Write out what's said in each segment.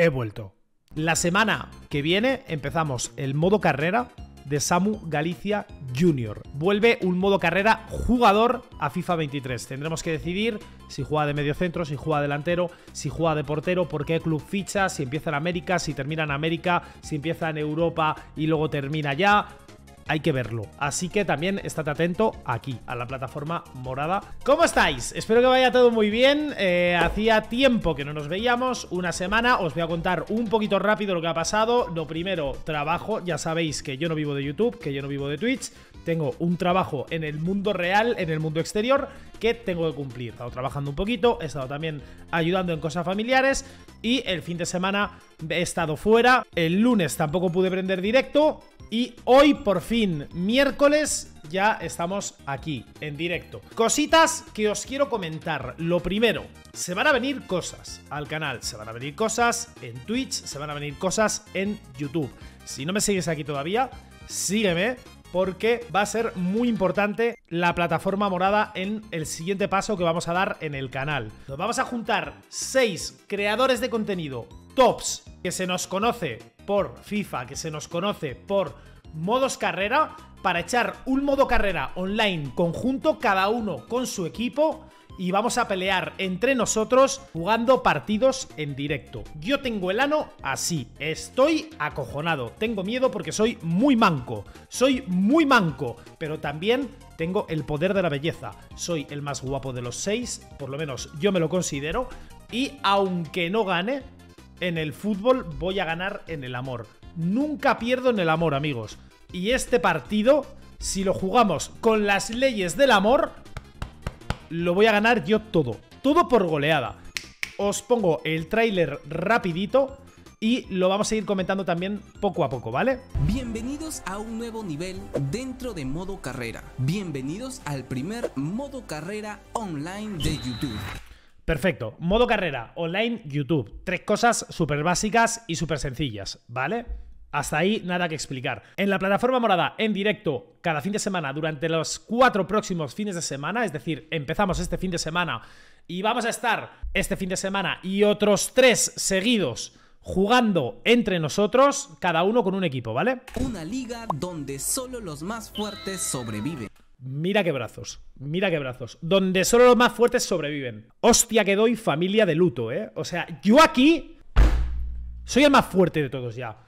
He vuelto. La semana que viene empezamos el modo carrera de Samu Galicia Junior. Vuelve un modo carrera jugador a FIFA 23. Tendremos que decidir si juega de medio centro, si juega delantero, si juega de portero, por qué club ficha, si empieza en América, si termina en América, si empieza en Europa y luego termina ya hay que verlo. Así que también estate atento aquí, a la plataforma morada. ¿Cómo estáis? Espero que vaya todo muy bien. Eh, hacía tiempo que no nos veíamos, una semana. Os voy a contar un poquito rápido lo que ha pasado. Lo primero, trabajo. Ya sabéis que yo no vivo de YouTube, que yo no vivo de Twitch. Tengo un trabajo en el mundo real, en el mundo exterior, que tengo que cumplir. He estado trabajando un poquito, he estado también ayudando en cosas familiares y el fin de semana he estado fuera. El lunes tampoco pude prender directo y hoy por fin, miércoles, ya estamos aquí, en directo. Cositas que os quiero comentar. Lo primero, se van a venir cosas al canal, se van a venir cosas en Twitch, se van a venir cosas en YouTube. Si no me sigues aquí todavía, sígueme porque va a ser muy importante la plataforma morada en el siguiente paso que vamos a dar en el canal. Nos vamos a juntar 6 creadores de contenido tops que se nos conoce por FIFA, que se nos conoce por modos carrera, para echar un modo carrera online conjunto, cada uno con su equipo. Y vamos a pelear entre nosotros jugando partidos en directo. Yo tengo el ano así, estoy acojonado, tengo miedo porque soy muy manco, soy muy manco, pero también tengo el poder de la belleza. Soy el más guapo de los seis, por lo menos yo me lo considero, y aunque no gane, en el fútbol voy a ganar en el amor. Nunca pierdo en el amor, amigos. Y este partido, si lo jugamos con las leyes del amor, lo voy a ganar yo todo. Todo por goleada. Os pongo el tráiler rapidito y lo vamos a ir comentando también poco a poco, ¿vale? Bienvenidos a un nuevo nivel dentro de modo carrera. Bienvenidos al primer modo carrera online de YouTube. Perfecto. Modo carrera, online, YouTube. Tres cosas súper básicas y súper sencillas, ¿vale? Hasta ahí nada que explicar. En la plataforma morada, en directo, cada fin de semana, durante los cuatro próximos fines de semana, es decir, empezamos este fin de semana y vamos a estar este fin de semana y otros tres seguidos jugando entre nosotros, cada uno con un equipo, ¿vale? Una liga donde solo los más fuertes sobreviven. Mira qué brazos, mira qué brazos. Donde solo los más fuertes sobreviven. Hostia que doy familia de luto, ¿eh? O sea, yo aquí soy el más fuerte de todos ya.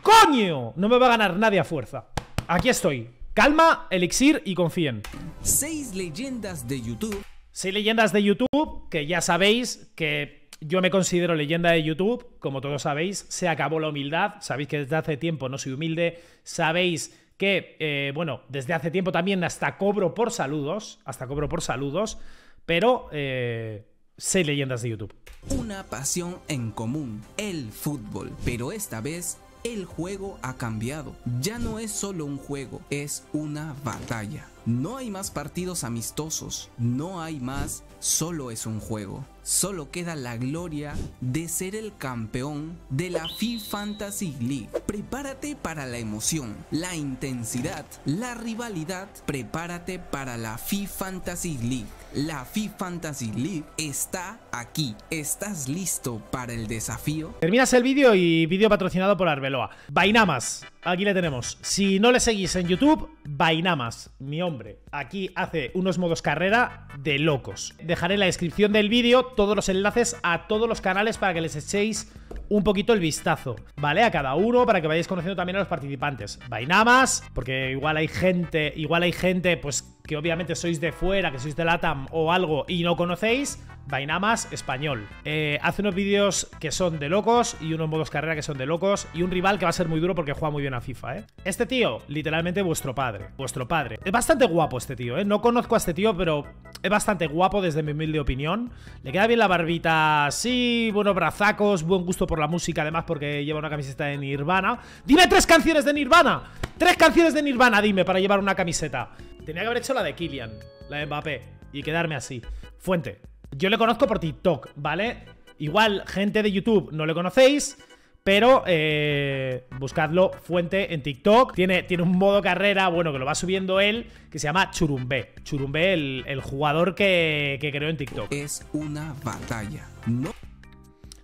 ¡Coño! No me va a ganar nadie a fuerza. Aquí estoy. Calma, elixir y confíen. Seis leyendas de YouTube. Seis leyendas de YouTube que ya sabéis que yo me considero leyenda de YouTube. Como todos sabéis, se acabó la humildad. Sabéis que desde hace tiempo no soy humilde. Sabéis que, eh, bueno, desde hace tiempo también hasta cobro por saludos, hasta cobro por saludos, pero eh, sé leyendas de YouTube. Una pasión en común, el fútbol, pero esta vez el juego ha cambiado. Ya no es solo un juego, es una batalla. No hay más partidos amistosos, no hay más, solo es un juego. Solo queda la gloria de ser el campeón de la FIFA Fantasy League. Prepárate para la emoción, la intensidad, la rivalidad. Prepárate para la FIFA Fantasy League. La FIFA Fantasy League está aquí. ¿Estás listo para el desafío? Terminas el vídeo y vídeo patrocinado por Arbeloa. Vainamas, aquí le tenemos. Si no le seguís en YouTube, Vainamas, mi hombre. Aquí hace unos modos carrera de locos. Dejaré en la descripción del vídeo todos los enlaces a todos los canales para que les echéis un poquito el vistazo, ¿vale? A cada uno para que vayáis conociendo también a los participantes. Vainamas, porque igual hay gente, igual hay gente, pues que obviamente sois de fuera, que sois de LATAM o algo y no conocéis, Vainamas español. Eh, hace unos vídeos que son de locos y unos modos carrera que son de locos y un rival que va a ser muy duro porque juega muy bien a FIFA, ¿eh? Este tío, literalmente vuestro padre, vuestro padre. Es bastante guapo este tío, ¿eh? No conozco a este tío, pero es bastante guapo desde mi humilde opinión. Le queda bien la barbita, sí, buenos brazacos, buen gusto por la música además porque lleva una camiseta de Nirvana. ¡Dime tres canciones de Nirvana! ¡Tres canciones de Nirvana, dime, para llevar una camiseta! Tenía que haber hecho la de Kylian, la de Mbappé, y quedarme así. Fuente. Yo le conozco por TikTok, ¿vale? Igual, gente de YouTube no le conocéis, pero eh, buscadlo, fuente en TikTok. Tiene, tiene un modo carrera, bueno, que lo va subiendo él, que se llama Churumbe. Churumbe, el, el jugador que, que creó en TikTok. Es una batalla. No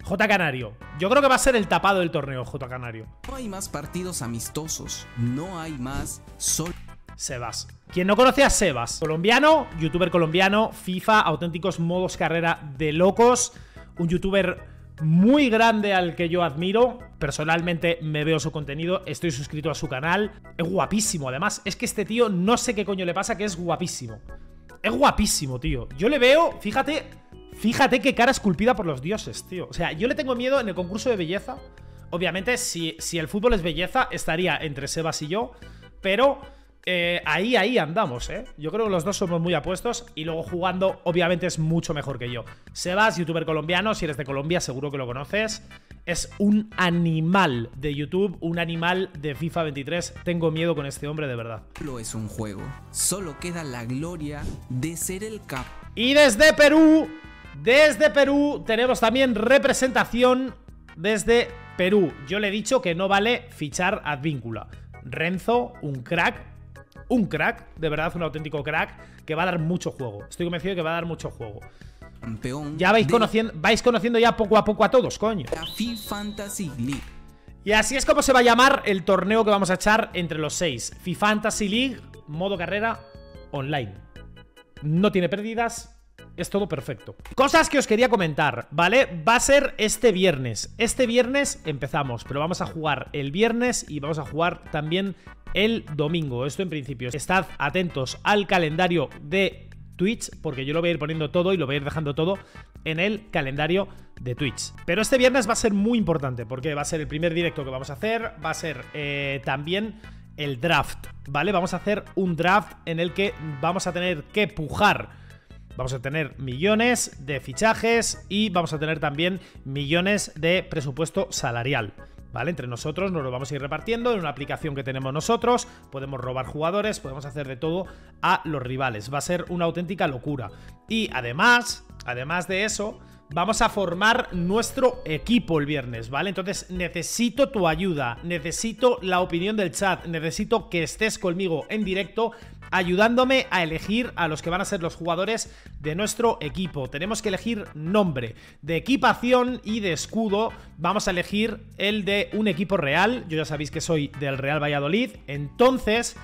J Canario. Yo creo que va a ser el tapado del torneo, J Canario. No hay más partidos amistosos, no hay más solo Sebas. Quien no conoce a Sebas, colombiano, youtuber colombiano, FIFA, auténticos modos carrera de locos, un youtuber muy grande al que yo admiro. Personalmente me veo su contenido, estoy suscrito a su canal. Es guapísimo, además. Es que este tío no sé qué coño le pasa, que es guapísimo. Es guapísimo, tío. Yo le veo, fíjate, fíjate qué cara esculpida por los dioses, tío. O sea, yo le tengo miedo en el concurso de belleza. Obviamente, si, si el fútbol es belleza, estaría entre Sebas y yo. Pero eh, ahí, ahí andamos, ¿eh? Yo creo que los dos somos muy apuestos y luego jugando, obviamente, es mucho mejor que yo. Sebas, youtuber colombiano, si eres de Colombia, seguro que lo conoces. Es un animal de YouTube, un animal de FIFA 23. Tengo miedo con este hombre, de verdad. Solo es un juego. Solo queda la gloria de ser el cap. Y desde Perú, desde Perú, tenemos también representación desde Perú. Yo le he dicho que no vale fichar Advíncula. Renzo, un crack, un crack, de verdad un auténtico crack, que va a dar mucho juego. Estoy convencido de que va a dar mucho juego. Campeón Ya vais conociendo, vais conociendo ya poco a poco a todos, coño. la Fantasy League. Y así es como se va a llamar el torneo que vamos a echar entre los seis. FIFA Fantasy League, modo carrera, online. No tiene pérdidas, es todo perfecto. Cosas que os quería comentar, ¿vale? Va a ser este viernes. Este viernes empezamos, pero vamos a jugar el viernes y vamos a jugar también el domingo. Esto en principio. Estad atentos al calendario de Twitch, porque yo lo voy a ir poniendo todo y lo voy a ir dejando todo en el calendario de Twitch. Pero este viernes va a ser muy importante, porque va a ser el primer directo que vamos a hacer, va a ser eh, también el draft, ¿vale? Vamos a hacer un draft en el que vamos a tener que pujar. Vamos a tener millones de fichajes y vamos a tener también millones de presupuesto salarial. ¿Vale? Entre nosotros nos lo vamos a ir repartiendo en una aplicación que tenemos nosotros, podemos robar jugadores, podemos hacer de todo a los rivales. Va a ser una auténtica locura. Y además, además de eso, vamos a formar nuestro equipo el viernes, ¿vale? Entonces necesito tu ayuda, necesito la opinión del chat, necesito que estés conmigo en directo ayudándome a elegir a los que van a ser los jugadores de nuestro equipo. Tenemos que elegir nombre, de equipación y de escudo. Vamos a elegir el de un equipo real. Yo ya sabéis que soy del Real Valladolid. Entonces,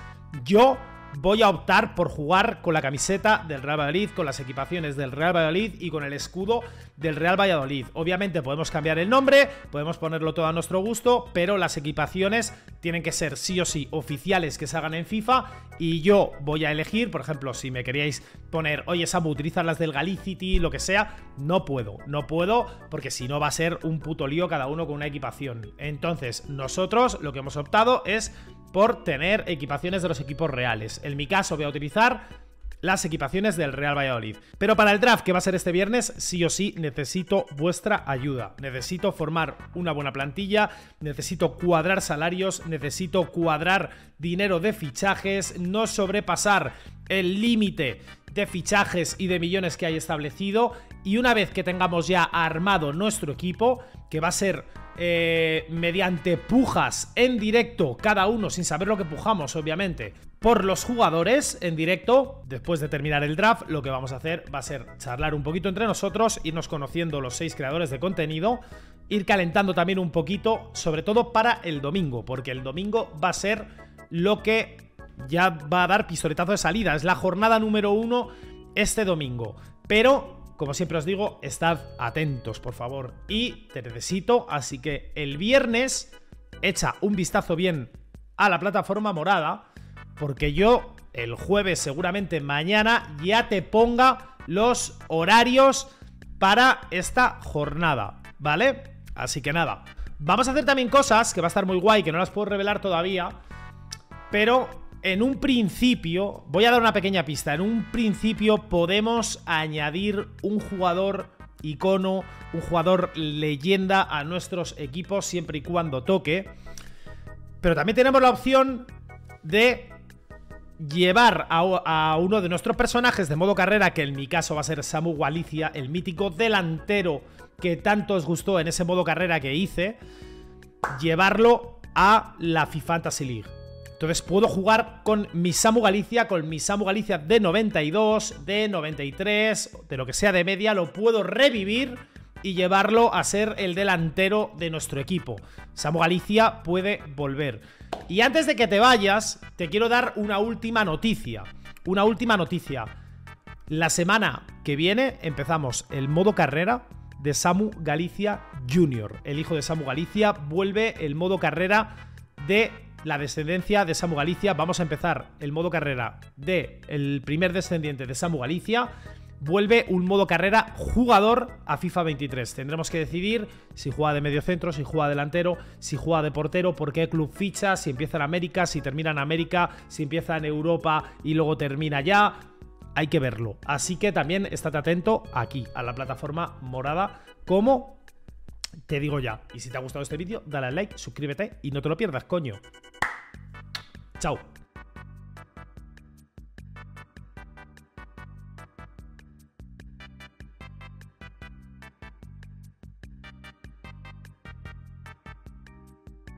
yo voy a optar por jugar con la camiseta del Real Valladolid, con las equipaciones del Real Valladolid y con el escudo del Real Valladolid. Obviamente podemos cambiar el nombre, podemos ponerlo todo a nuestro gusto, pero las equipaciones tienen que ser sí o sí oficiales que se hagan en FIFA y yo voy a elegir, por ejemplo, si me queríais poner, oye Samu, utilizas las del Galicity, lo que sea, no puedo, no puedo, porque si no va a ser un puto lío cada uno con una equipación. Entonces, nosotros lo que hemos optado es por tener equipaciones de los equipos reales. En mi caso voy a utilizar las equipaciones del Real Valladolid. Pero para el draft que va a ser este viernes, sí o sí necesito vuestra ayuda. Necesito formar una buena plantilla, necesito cuadrar salarios, necesito cuadrar dinero de fichajes, no sobrepasar el límite de fichajes y de millones que hay establecido. Y una vez que tengamos ya armado nuestro equipo, que va a ser eh, mediante pujas en directo, cada uno sin saber lo que pujamos, obviamente, por los jugadores en directo, después de terminar el draft, lo que vamos a hacer va a ser charlar un poquito entre nosotros, irnos conociendo los seis creadores de contenido, ir calentando también un poquito, sobre todo para el domingo, porque el domingo va a ser lo que ya va a dar pistoletazo de salida, es la jornada número uno este domingo. Pero como siempre os digo, estad atentos, por favor. Y te necesito, así que el viernes echa un vistazo bien a la plataforma morada, porque yo el jueves, seguramente mañana, ya te ponga los horarios para esta jornada, ¿vale? Así que nada, vamos a hacer también cosas que va a estar muy guay, que no las puedo revelar todavía, pero en un principio, voy a dar una pequeña pista, en un principio podemos añadir un jugador icono, un jugador leyenda a nuestros equipos siempre y cuando toque. Pero también tenemos la opción de llevar a, uno de nuestros personajes de modo carrera, que en mi caso va a ser Samu Galicia, el mítico delantero que tanto os gustó en ese modo carrera que hice, llevarlo a la FIFA Fantasy League. Entonces puedo jugar con mi Samu Galicia, con mi Samu Galicia de 92, de 93, de lo que sea de media, lo puedo revivir y llevarlo a ser el delantero de nuestro equipo. Samu Galicia puede volver. Y antes de que te vayas, te quiero dar una última noticia. Una última noticia. La semana que viene empezamos el modo carrera de Samu Galicia Jr. El hijo de Samu Galicia vuelve el modo carrera de la descendencia de Samu Galicia. Vamos a empezar el modo carrera de el primer descendiente de Samu Galicia. Vuelve un modo carrera jugador a FIFA 23. Tendremos que decidir si juega de medio centro, si juega delantero, si juega de portero, por qué club ficha, si empieza en América, si termina en América, si empieza en Europa y luego termina ya hay que verlo. Así que también estate atento aquí, a la plataforma morada, como te digo ya. Y si te ha gustado este vídeo, dale al like, suscríbete y no te lo pierdas, coño. Chao.